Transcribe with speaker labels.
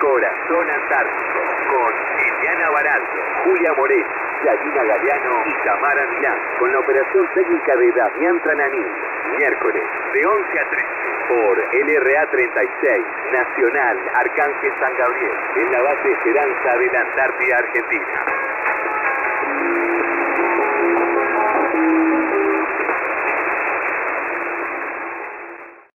Speaker 1: Corazón Antártico con Liliana Baraldo, Julia Moreno, Yadina Galeano y Tamara Milán, con la operación técnica de Damián Trananí. Miércoles, de 11 a 13, por LRA 36, Nacional Arcángel San Gabriel, en la base Esperanza de la Antártida Argentina.